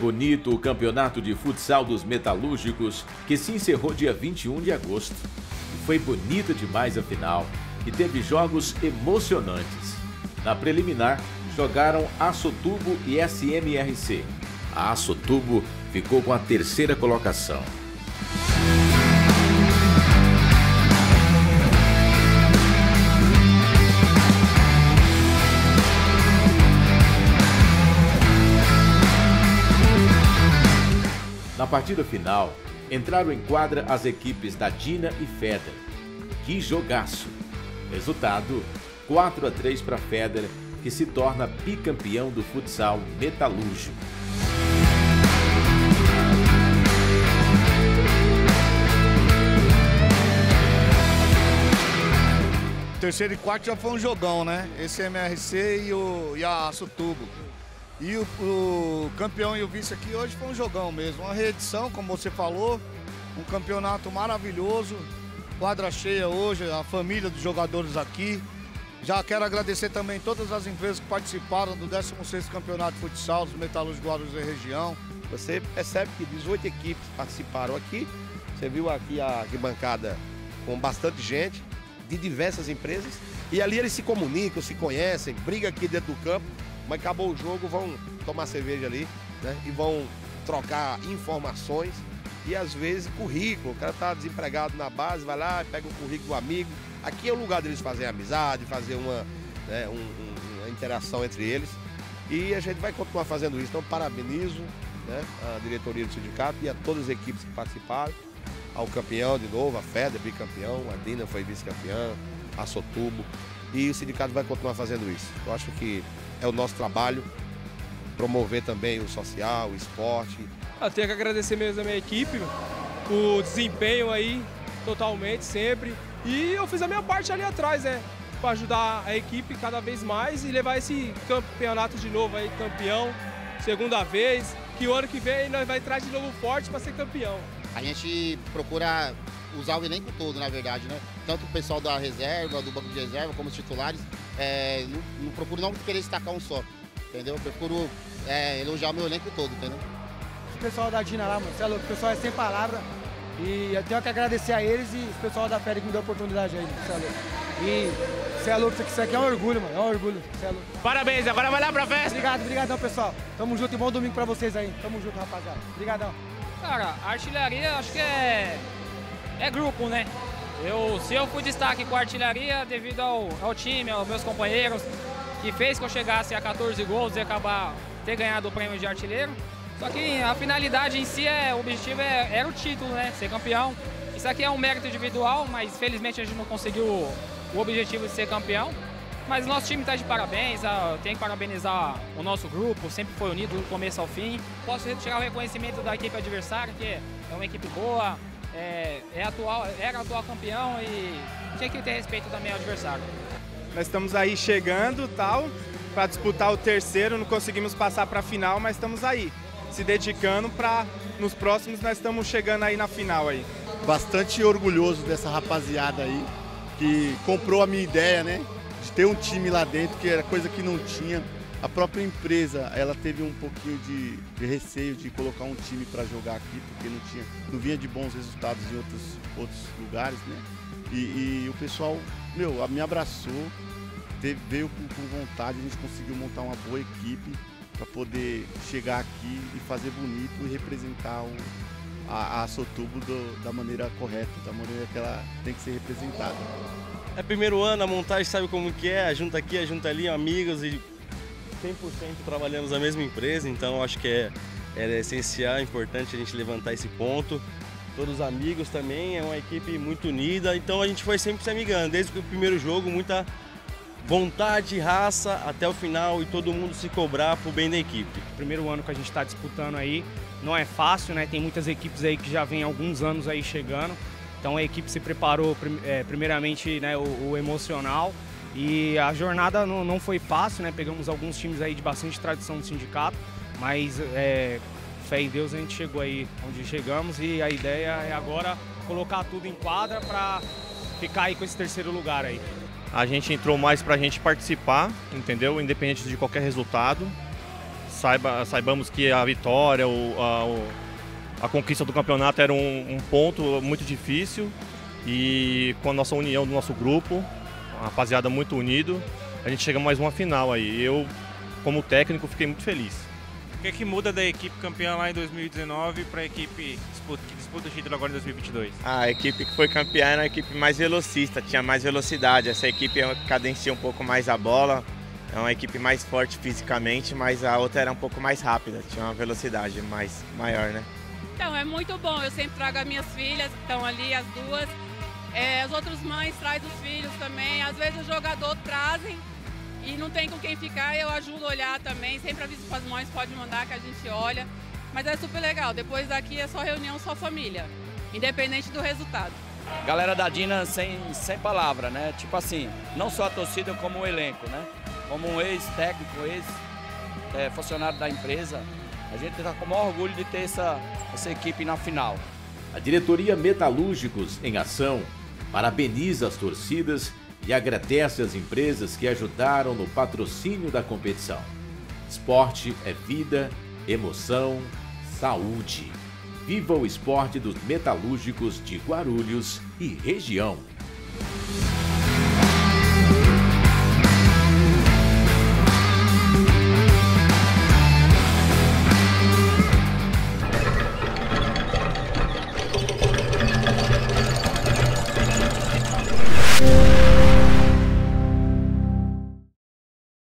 bonito o campeonato de futsal dos metalúrgicos que se encerrou dia 21 de agosto. Foi bonita demais a final e teve jogos emocionantes. Na preliminar, jogaram Açotubo e SMRC. A Açotubo ficou com a terceira colocação. Na partida final, entraram em quadra as equipes da Dina e Feder. Que jogaço! Resultado: 4 a 3 para Feder, que se torna bicampeão do futsal metalúrgico. Terceiro e quarto já foi um jogão, né? Esse MRC e, o, e a Açotubo. E o, o, campeão e o vice aqui hoje foi um jogão mesmo. Uma reedição, como você falou, um campeonato maravilhoso. Quadra cheia hoje, a família dos jogadores aqui. Já quero agradecer também todas as empresas que participaram do 16º Campeonato de Futsal dos Metalúrgicos Guarulhos da região. Você percebe que 18 equipes participaram aqui. Você viu aqui a arquibancada com bastante gente, de diversas empresas. E ali eles se comunicam, se conhecem, brigam aqui dentro do campo mas acabou o jogo, vão tomar cerveja ali, né? E vão trocar informações e às vezes currículo. O cara tá desempregado na base, vai lá, pega o currículo do amigo. Aqui é o lugar deles fazer amizade, fazer uma, né, um, um, uma interação entre eles. E a gente vai continuar fazendo isso. Então parabenizo né, a diretoria do sindicato e a todas as equipes que participaram. Ao campeão de novo, a FEDA bicampeão, a Dina foi vice-campeã, a Sotubo. E o sindicato vai continuar fazendo isso. Eu acho que é o nosso trabalho, promover também o social, o esporte. Eu tenho que agradecer mesmo a minha equipe, o desempenho aí, totalmente, sempre. E eu fiz a minha parte ali atrás, né? Para ajudar a equipe cada vez mais e levar esse campeonato de novo aí, campeão, segunda vez. Que o ano que vem nós vai entrar de novo forte para ser campeão. A gente procura usar o elenco todo, na verdade, né? Tanto o pessoal da reserva, do banco de reserva, como os titulares. É, não, não, procuro não querer destacar um só, entendeu? Eu procuro é, elogiar o meu elenco todo, entendeu? O pessoal da Dina lá, mano, é o pessoal é sem palavra. E eu tenho que agradecer a eles e o pessoal da Féria que me deu a oportunidade aí, você é louco. E você é louco, isso aqui é um orgulho, mano, é um orgulho, você é. Parabéns, agora vai lá pra festa. Obrigado, obrigadão, pessoal. Tamo junto e bom domingo pra vocês aí. Tamo junto, rapaziada. Obrigadão. Cara, artilharia acho que é é grupo, né? Eu, se eu fui destaque com a artilharia devido ao, ao time, aos meus companheiros, que fez que eu chegasse a 14 gols e acabar ter ganhado o prêmio de artilheiro. Só que a finalidade em si, é, o objetivo é, era o título, né? Ser campeão. Isso aqui é um mérito individual, mas felizmente a gente não conseguiu o, o objetivo de ser campeão. Mas nosso time está de parabéns, tenho que parabenizar o nosso grupo, sempre foi unido do começo ao fim. Posso retirar o reconhecimento da equipe adversária, que é uma equipe boa, é, é atual, era atual campeão e tinha que ter respeito também ao adversário. Nós estamos aí chegando tal para disputar o terceiro, não conseguimos passar para a final, mas estamos aí se dedicando para nos próximos nós estamos chegando aí na final aí. Bastante orgulhoso dessa rapaziada aí que comprou a minha ideia, né? De ter um time lá dentro que era coisa que não tinha a própria empresa, ela teve um pouquinho de, de receio de colocar um time para jogar aqui, porque não tinha, não vinha de bons resultados em outros, outros lugares, né? E, e o pessoal, meu, me abraçou, teve, veio com, com vontade, a gente conseguiu montar uma boa equipe para poder chegar aqui e fazer bonito e representar o, a, a Sotubo do, da maneira correta, da maneira que ela tem que ser representada. É primeiro ano, a montagem sabe como que é, junta aqui, junta ali, amigos e 100% trabalhamos na mesma empresa, então acho que é, é essencial, é importante a gente levantar esse ponto. Todos os amigos também, é uma equipe muito unida, então a gente foi sempre se amigando, desde o primeiro jogo, muita vontade, raça até o final e todo mundo se cobrar pro bem da equipe. Primeiro ano que a gente está disputando aí, não é fácil, né? Tem muitas equipes aí que já vem alguns anos aí chegando. Então a equipe se preparou é, primeiramente né, o, o emocional e a jornada não, não foi fácil, né? Pegamos alguns times aí de bastante tradição do sindicato, mas é, fé em Deus a gente chegou aí onde chegamos e a ideia é agora colocar tudo em quadra para ficar aí com esse terceiro lugar aí. A gente entrou mais para a gente participar, entendeu? Independente de qualquer resultado. saiba, saibamos que a vitória, o, a, a, conquista do campeonato era um, um, ponto muito difícil e com a nossa união do nosso grupo, a rapaziada muito unido, a gente chega mais uma final aí. Eu, como técnico, fiquei muito feliz. O que, é que muda da equipe campeã lá em 2019 para a equipe disputa, que disputa o título agora em 2022? A equipe que foi campeã era a equipe mais velocista, tinha mais velocidade. Essa equipe cadencia um pouco mais a bola, é uma equipe mais forte fisicamente, mas a outra era um pouco mais rápida, tinha uma velocidade mais maior, né? Então, é muito bom. Eu sempre trago as minhas filhas, que estão ali, as duas. É, as outras mães trazem os filhos também. Às vezes o jogador trazem e não tem com quem ficar, eu ajudo a olhar também. Sempre aviso para as mães, pode mandar que a gente olha. Mas é super legal. Depois daqui é só reunião, só família, independente do resultado. Galera da Dina sem, sem palavra, né? Tipo assim, não só a torcida como o elenco, né? Como um ex-técnico, ex-funcionário é, da empresa, a gente está com o maior orgulho de ter essa, essa equipe na final. A diretoria Metalúrgicos em Ação parabeniza as torcidas e agradece as empresas que ajudaram no patrocínio da competição. Esporte é vida, emoção, saúde. Viva o esporte dos metalúrgicos de Guarulhos e região.